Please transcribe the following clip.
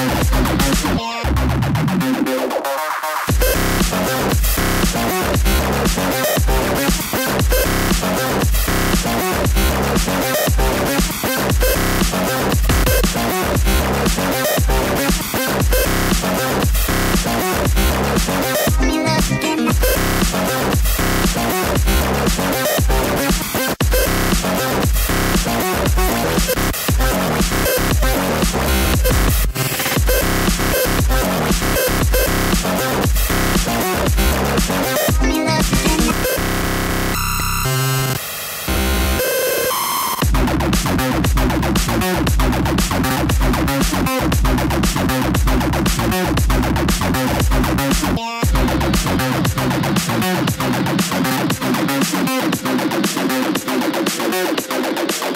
Yeah.